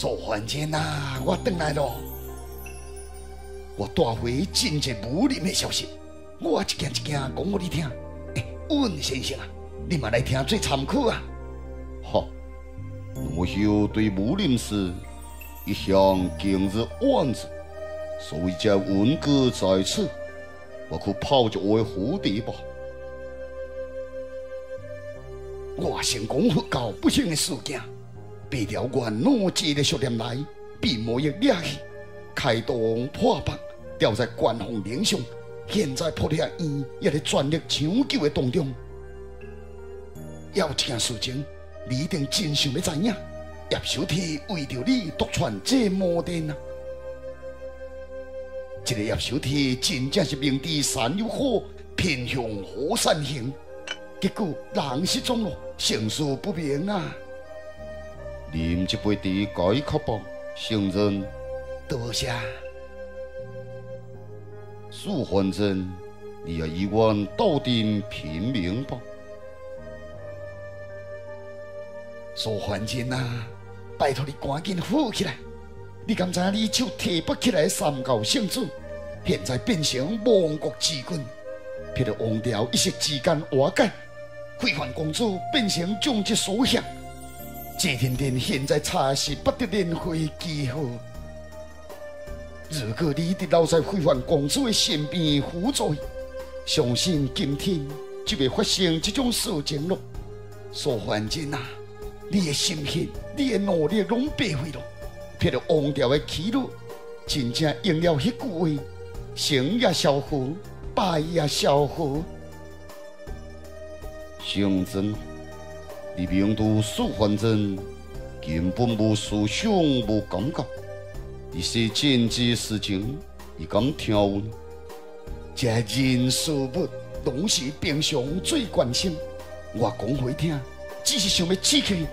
苏焕真啊，我回来咯！我带回真正武林的消息，我一件一件讲给你听。哎，温先生啊，你嘛来听最残酷啊！哈，奴兄对武林事一向敬日万之，所以才文哥在此，我可抛着我的蝴蝶吧。我成功佛教不幸的事件，被条元老接的训练来，被魔役掠去，开动破腹，吊在关凤岭上。现在破裂院也在全力抢救的当中。要件事情，你一定真想要知影。叶小天为着你独传这魔殿啊！这个叶小天真正是明知山有虎，偏向虎山行。结果人失踪了，生死不明啊！啉一杯茶解渴吧，圣人。多谢。苏焕真，你也以愿斗阵拼命吧。苏焕真啊，拜托你赶紧好起来！你敢知你手提拔起来三教圣子，现在变成亡国之君，撇得王朝一时之间瓦解。非凡公主变成终极所向，这天天现在查是不得连回机会。如果你得留在慧环公主的身边辅助，相信今天就会发生这种事情了。苏焕真啊，你的心血、你的努力拢白费了，撇得王朝的气路，真正应了迄句话：成也萧何，败也萧何。相真，你明度苏焕真根本无思想、无感觉，一些政治事情，伊敢听闻？这人事物拢是平常最关心。我讲回听，只是想要刺激，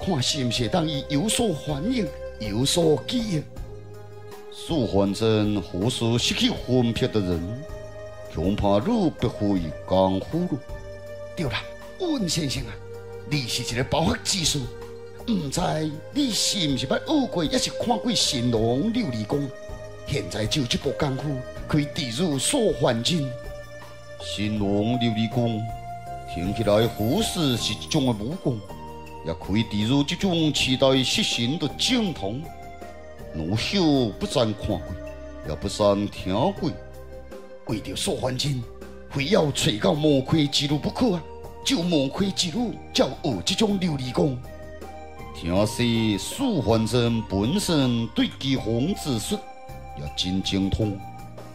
看是毋是当伊有所反应、有所记忆。素还真何时失去魂魄的人？恐怕入不会江湖了。对了。温先生啊，你是一个包学之术，唔知你是唔是捌学过，也是看过神龙六力功？现在就这部功夫可以抵入所幻境。神龙六力功听起来好似是一种的武功，也可以抵入这种期待失神的精通。奴秀不但看过，也不善听过，为着所幻境，非要找到魔鬼之路不可啊！就魔魁之路，叫学这种琉璃功。听说苏焕真本身对机锋之术也真精通，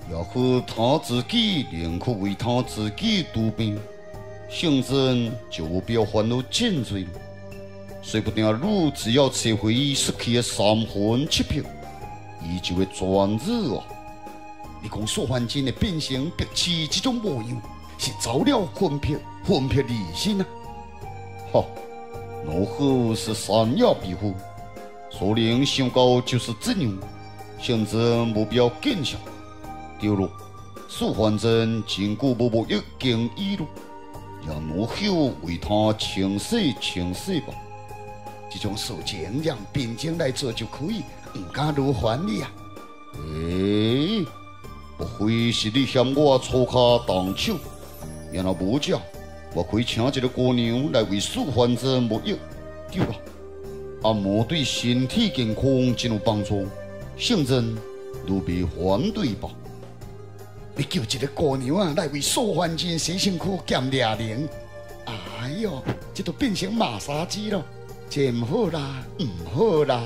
也许他自己宁可为他自己渡边，行真就不要犯了奸罪了。说不定汝只要撤回失去的三魂七魄，伊就会转日哦！你讲苏焕真的变成白痴这种模样，是走了魂魄？分别离心啊！哈，奴后是三亚庇护，所令想高就是这样，现在目标更小。对了，苏焕真经过某某一经一路，让奴后为他清洗清洗吧。这种事情让兵将来做就可以，唔敢劳烦你啊！诶，不会是你嫌我粗卡动手，原来无假。我可以请一个姑娘来为素患者沐浴，对吧？按摩对身体健康真有帮助，信真如别反对吧？你叫一个姑娘啊来为素患者洗身躯、减热灵，哎呦，这都变成马杀鸡了，这唔好啦，唔好啦！